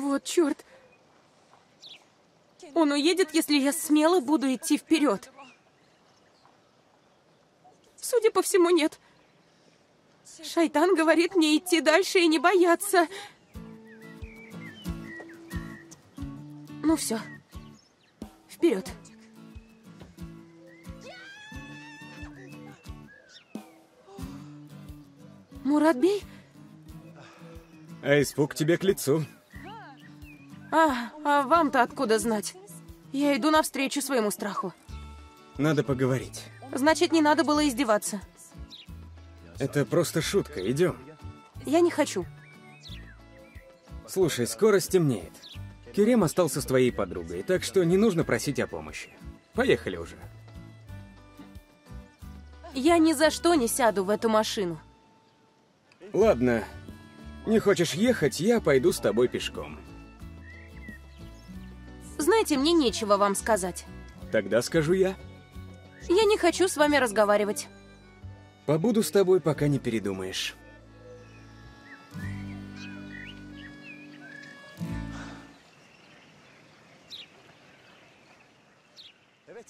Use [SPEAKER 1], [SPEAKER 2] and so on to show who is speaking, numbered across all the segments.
[SPEAKER 1] Вот черт. Он уедет, если я смело буду идти вперед. Судя по всему, нет. Шайтан говорит мне идти дальше и не бояться. Ну все. Вперед. Муратбей?
[SPEAKER 2] А испуг тебе к лицу.
[SPEAKER 1] А, а вам-то откуда знать? Я иду навстречу своему страху.
[SPEAKER 2] Надо поговорить.
[SPEAKER 1] Значит, не надо было издеваться.
[SPEAKER 2] Это просто шутка. Идем.
[SPEAKER 1] Я не хочу.
[SPEAKER 2] Слушай, скоро стемнеет. Керем остался с твоей подругой, так что не нужно просить о помощи. Поехали уже.
[SPEAKER 1] Я ни за что не сяду в эту машину.
[SPEAKER 2] Ладно. Не хочешь ехать, я пойду с тобой пешком.
[SPEAKER 1] Знаете, мне нечего вам сказать.
[SPEAKER 2] Тогда скажу я.
[SPEAKER 1] Я не хочу с вами разговаривать.
[SPEAKER 2] Побуду с тобой, пока не передумаешь.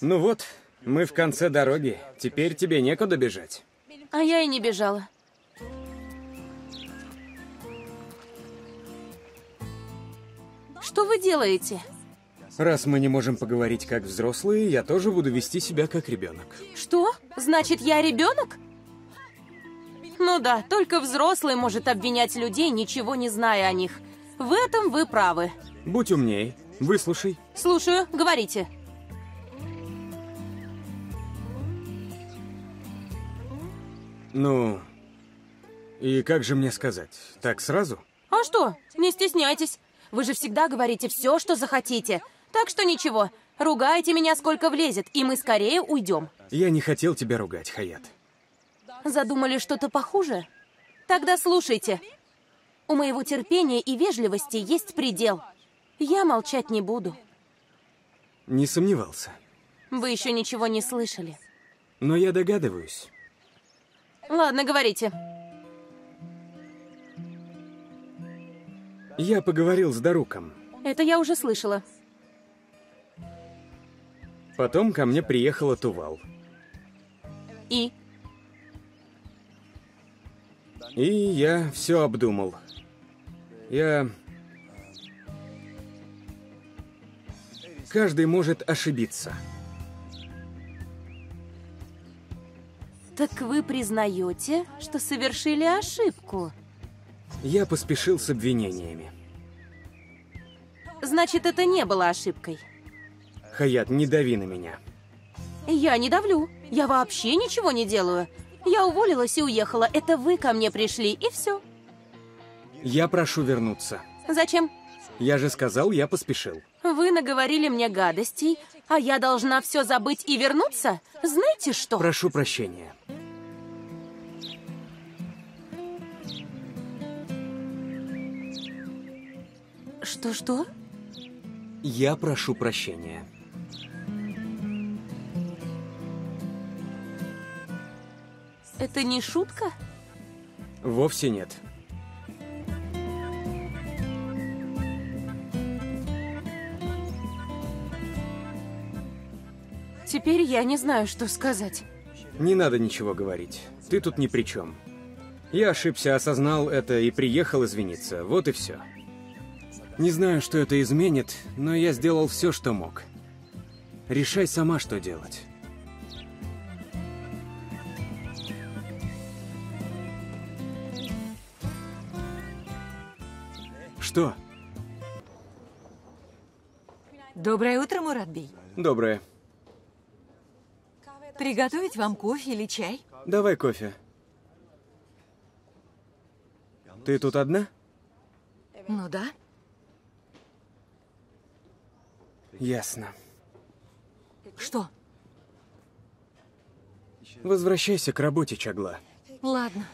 [SPEAKER 2] Ну вот, мы в конце дороги. Теперь тебе некуда бежать.
[SPEAKER 1] А я и не бежала. Что вы делаете?
[SPEAKER 2] Раз мы не можем поговорить как взрослые, я тоже буду вести себя как ребенок.
[SPEAKER 1] Что? Значит, я ребенок? Ну да, только взрослый может обвинять людей, ничего не зная о них. В этом вы правы.
[SPEAKER 2] Будь умней, выслушай.
[SPEAKER 1] Слушаю, говорите.
[SPEAKER 2] Ну, и как же мне сказать? Так сразу?
[SPEAKER 1] А что? Не стесняйтесь. Вы же всегда говорите все, что захотите. Так что ничего, ругайте меня сколько влезет, и мы скорее уйдем.
[SPEAKER 2] Я не хотел тебя ругать, Хаят.
[SPEAKER 1] Задумали что-то похуже? Тогда слушайте. У моего терпения и вежливости есть предел. Я молчать не буду.
[SPEAKER 2] Не сомневался.
[SPEAKER 1] Вы еще ничего не слышали.
[SPEAKER 2] Но я догадываюсь.
[SPEAKER 1] Ладно, говорите.
[SPEAKER 2] Я поговорил с Даруком.
[SPEAKER 1] Это я уже слышала.
[SPEAKER 2] Потом ко мне приехала Тувал.
[SPEAKER 1] И?
[SPEAKER 2] И я все обдумал. Я... Каждый может ошибиться.
[SPEAKER 1] Так вы признаете, что совершили ошибку?
[SPEAKER 2] Я поспешил с обвинениями.
[SPEAKER 1] Значит, это не было ошибкой.
[SPEAKER 2] Хаят, не дави на меня.
[SPEAKER 1] Я не давлю. Я вообще ничего не делаю. Я уволилась и уехала. Это вы ко мне пришли, и все.
[SPEAKER 2] Я прошу вернуться.
[SPEAKER 1] Зачем?
[SPEAKER 2] Я же сказал, я поспешил.
[SPEAKER 1] Вы наговорили мне гадостей, а я должна все забыть и вернуться? Знаете что?
[SPEAKER 2] Прошу прощения.
[SPEAKER 1] Что-что?
[SPEAKER 2] Я прошу прощения.
[SPEAKER 1] Это не шутка?
[SPEAKER 2] Вовсе нет.
[SPEAKER 1] Теперь я не знаю, что сказать.
[SPEAKER 2] Не надо ничего говорить. Ты тут ни при чем. Я ошибся, осознал это и приехал извиниться. Вот и все. Не знаю, что это изменит, но я сделал все, что мог. Решай сама, что делать. Что?
[SPEAKER 3] Доброе утро, Муратбей.
[SPEAKER 2] Доброе.
[SPEAKER 3] Приготовить вам кофе или чай?
[SPEAKER 2] Давай кофе. Ты тут одна?
[SPEAKER 3] Ну да.
[SPEAKER 2] Ясно.
[SPEAKER 3] Что?
[SPEAKER 2] Возвращайся к работе, Чагла.
[SPEAKER 3] Ладно.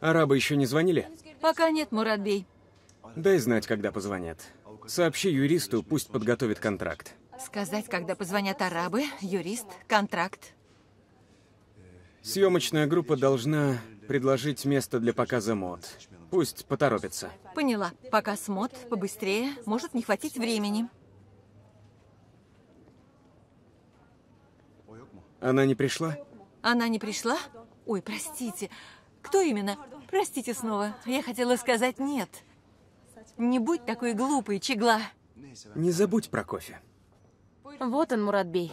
[SPEAKER 2] Арабы еще не звонили?
[SPEAKER 3] Пока нет, Муратбей.
[SPEAKER 2] Дай знать, когда позвонят. Сообщи юристу, пусть подготовит контракт.
[SPEAKER 3] Сказать, когда позвонят арабы, юрист, контракт.
[SPEAKER 2] Съемочная группа должна предложить место для показа мод. Пусть поторопится.
[SPEAKER 3] Поняла. Пока смот, побыстрее. Может не хватить времени.
[SPEAKER 2] Она не пришла?
[SPEAKER 3] Она не пришла? Ой, простите. Кто именно? Простите снова. Я хотела сказать нет. Не будь такой глупой, Чегла.
[SPEAKER 2] Не забудь про кофе.
[SPEAKER 1] Вот он, Муратбей.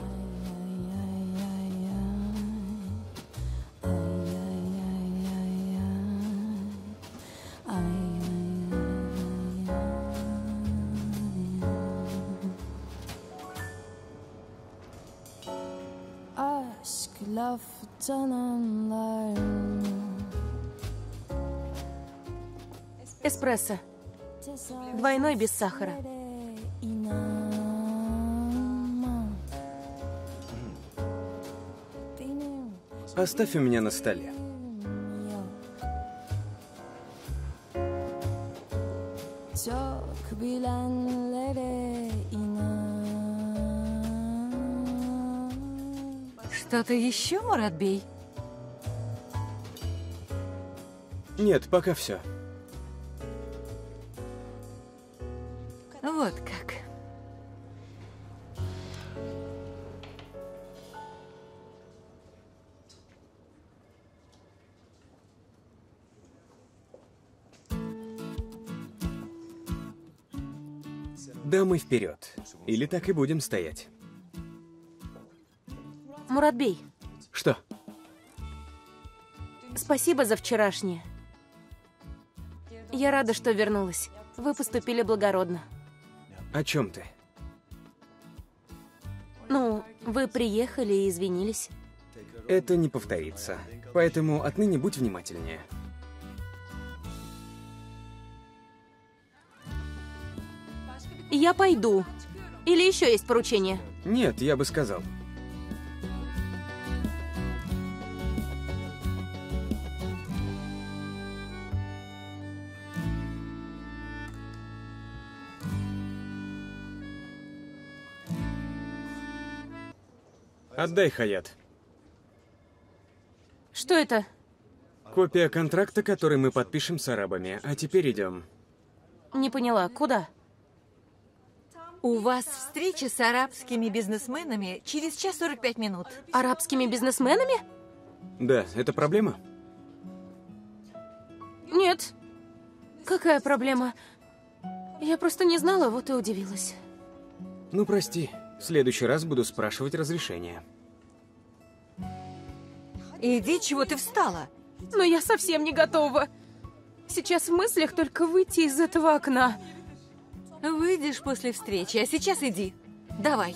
[SPEAKER 4] Aşk laftan anlar
[SPEAKER 1] Эспрессо. Двойной без сахара.
[SPEAKER 2] Оставь у меня на столе.
[SPEAKER 3] Что-то еще, Муратбей?
[SPEAKER 2] Нет, пока все. Дамы вперед. Или так и будем стоять.
[SPEAKER 1] Муратбей,
[SPEAKER 2] Что?
[SPEAKER 1] спасибо за вчерашнее. Я рада, что вернулась. Вы поступили благородно.
[SPEAKER 2] О чем ты?
[SPEAKER 1] Ну, вы приехали и извинились.
[SPEAKER 2] Это не повторится. Поэтому отныне будь внимательнее.
[SPEAKER 1] Я пойду. Или еще есть поручение?
[SPEAKER 2] Нет, я бы сказал. Отдай, Хаят.
[SPEAKER 1] Что это?
[SPEAKER 2] Копия контракта, который мы подпишем с арабами. А теперь идем.
[SPEAKER 1] Не поняла. Куда?
[SPEAKER 3] У вас встреча с арабскими бизнесменами через час 45 минут.
[SPEAKER 1] Арабскими бизнесменами?
[SPEAKER 2] Да, это проблема?
[SPEAKER 1] Нет. Какая проблема? Я просто не знала, вот и удивилась.
[SPEAKER 2] Ну, прости. В следующий раз буду спрашивать разрешение.
[SPEAKER 3] Иди, чего ты встала?
[SPEAKER 1] Но я совсем не готова. Сейчас в мыслях только выйти из этого окна.
[SPEAKER 3] Выйдешь после встречи, а сейчас иди. Давай.